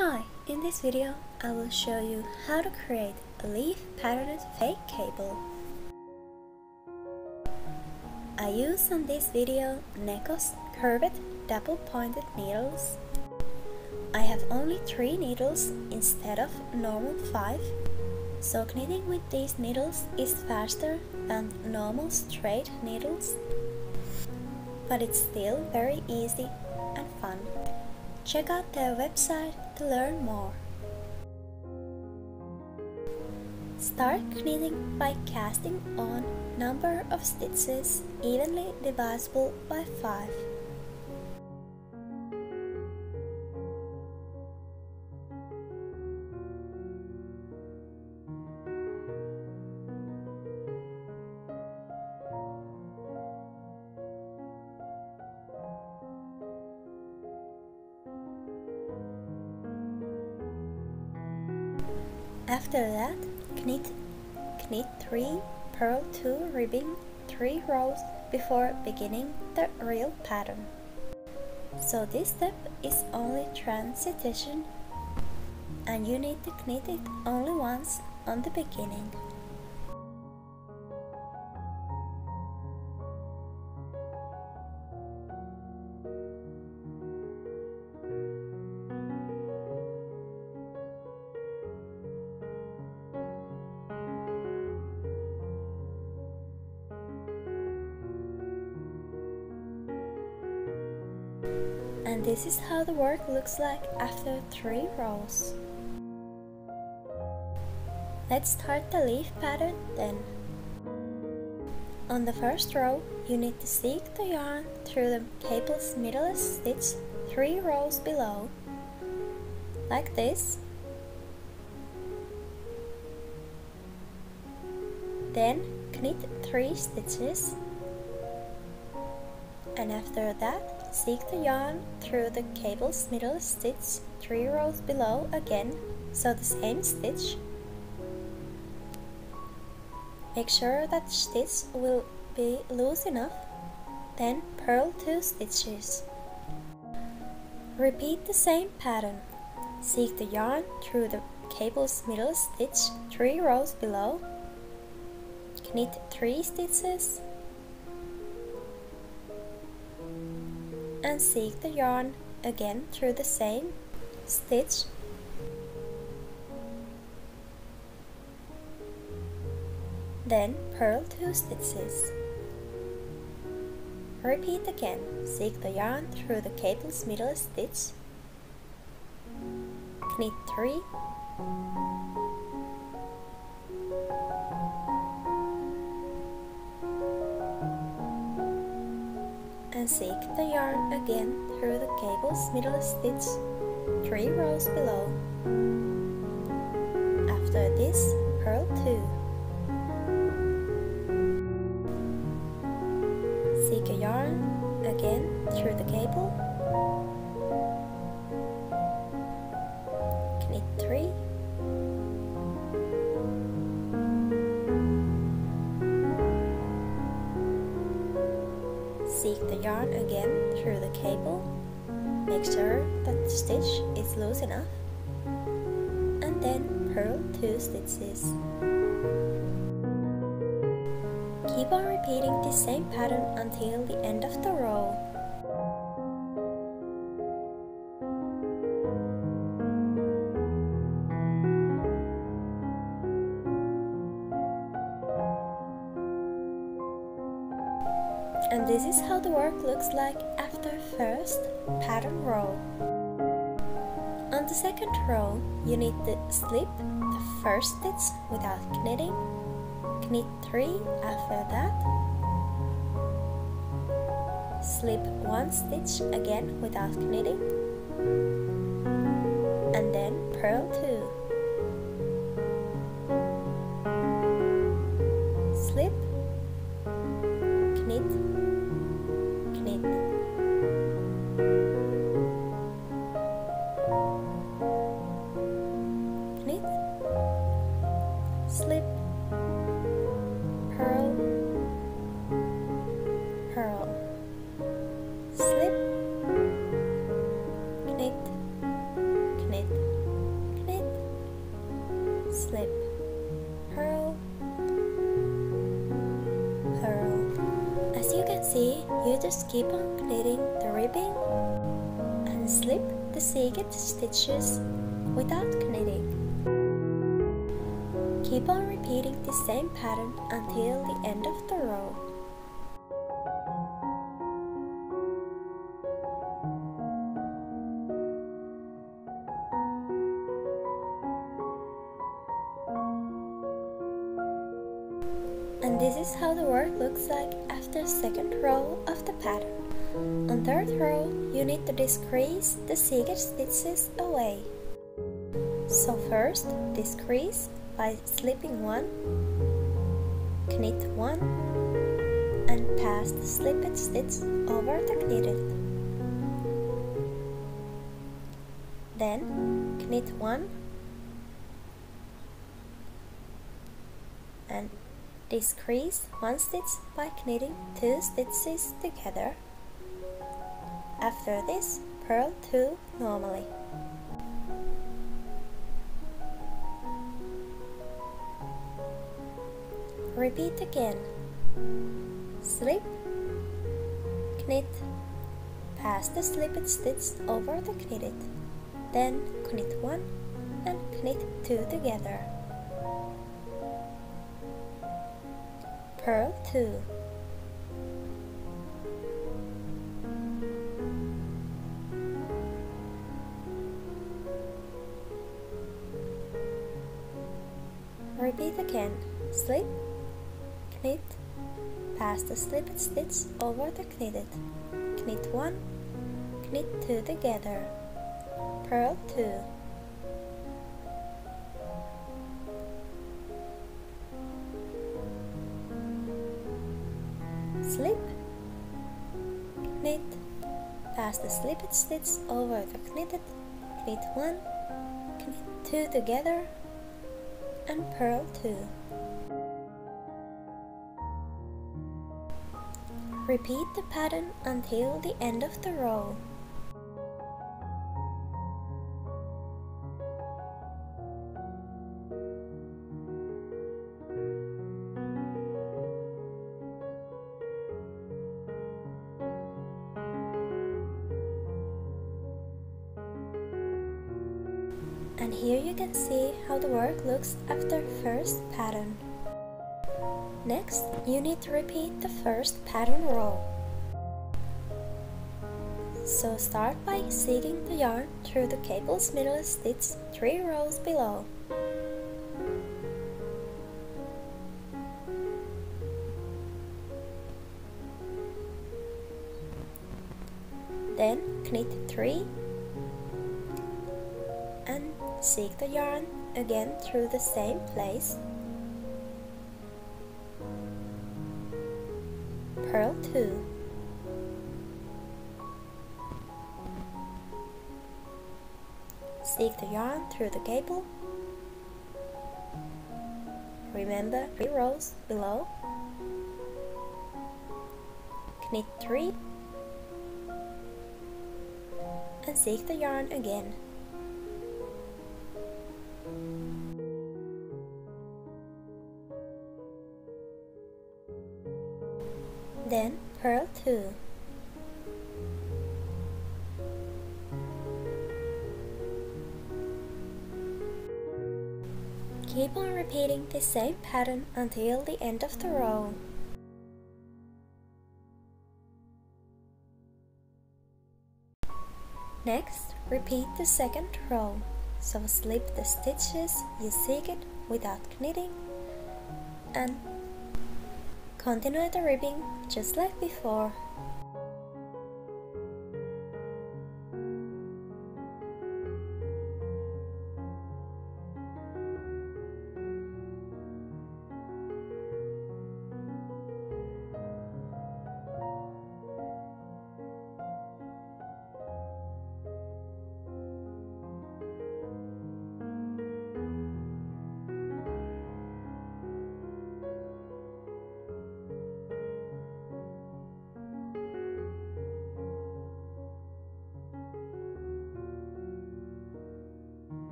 Hi, in this video I will show you how to create a leaf patterned fake cable. I use on this video Neko's curved double pointed needles. I have only 3 needles instead of normal 5, so knitting with these needles is faster than normal straight needles, but it's still very easy and fun. Check out their website to learn more. Start knitting by casting on number of stitches evenly divisible by 5. After that, knit, knit 3, purl 2 ribbing 3 rows before beginning the real pattern. So this step is only transition and you need to knit it only once on the beginning. And this is how the work looks like after 3 rows. Let's start the leaf pattern then. On the first row, you need to seek the yarn through the cable's middlest stitch 3 rows below, like this. Then knit 3 stitches and after that seek the yarn through the cable's middle stitch 3 rows below again so the same stitch. Make sure that stitch will be loose enough then purl 2 stitches. Repeat the same pattern. Seek the yarn through the cable's middle stitch 3 rows below. Knit 3 stitches and seek the yarn again through the same stitch. Then purl 2 stitches. Repeat again. Seek the yarn through the cable's middle stitch. Knit 3 seek the yarn again through the cable's middle stitch 3 rows below. After this, purl 2. Seek a yarn again through the cable. Seek the yarn again through the cable. Make sure that the stitch is loose enough. And then purl 2 stitches. Keep on repeating the same pattern until the end of the row. And this is how the work looks like after first pattern row. On the second row, you need to slip the first stitch without knitting, knit 3 after that, slip one stitch again without knitting, and then purl 2. And slip the seagate stitches without knitting. Keep on repeating the same pattern until the end of the row. And this is how the work looks like after second row of the pattern. On third row, you need to decrease the seagate stitches away. So first, decrease by slipping one, knit one, and pass the slipped stitch over the knitted. Then, knit one, and Decrease one stitch by knitting two stitches together. After this, purl 2 normally. Repeat again. Slip, knit, pass the slipped stitch over the knitted, then knit one and knit two together. Purl 2 Repeat again. Slip, knit, pass the slipped stitch over the knitted. Knit 1, knit 2 together. Purl 2 slip, knit, pass the slipped stitch over the knitted, knit 1, knit 2 together, and purl 2. Repeat the pattern until the end of the row. And here you can see how the work looks after first pattern. Next, you need to repeat the first pattern row. So start by seeking the yarn through the cable's middle stitch 3 rows below. Then knit 3 and seek the yarn again through the same place. Purl 2 Seek the yarn through the cable. Remember 3 rows below. Knit 3 and seek the yarn again. Then purl 2. Keep on repeating the same pattern until the end of the row. Next, repeat the second row. So slip the stitches you seek it without knitting and continue the ribbing just like before.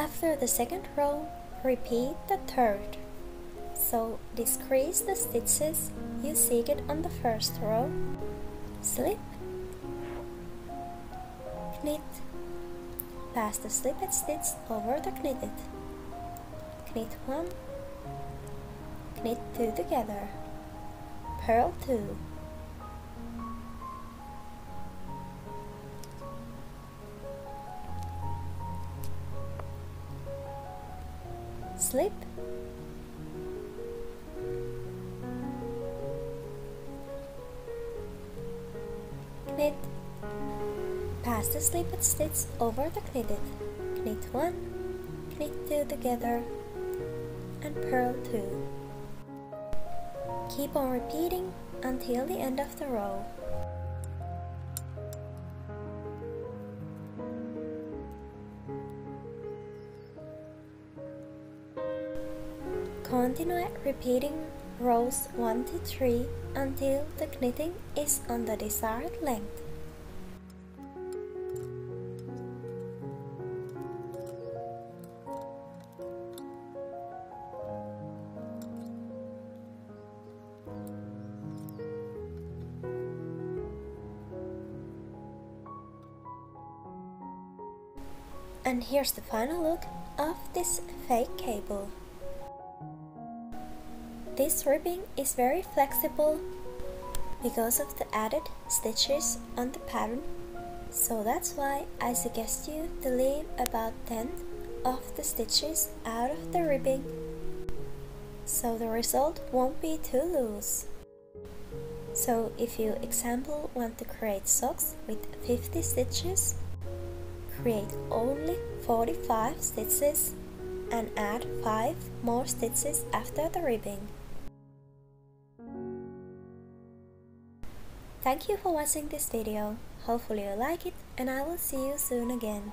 After the second row, repeat the third. So decrease the stitches you seeked on the first row, slip, knit, pass the slipped stitch over the knitted, knit 1, knit 2 together, purl 2, sleep. Knit. Pass the slipped stitch over the knitted. Knit 1, knit 2 together, and purl 2. Keep on repeating until the end of the row. Continue repeating rows 1 to 3 until the knitting is on the desired length. And here's the final look of this fake cable. This ribbing is very flexible because of the added stitches on the pattern so that's why I suggest you to leave about 10 of the stitches out of the ribbing so the result won't be too loose. So if you example want to create socks with 50 stitches, create only 45 stitches and add 5 more stitches after the ribbing. Thank you for watching this video. Hopefully you like it and I will see you soon again.